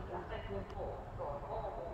のじゃ。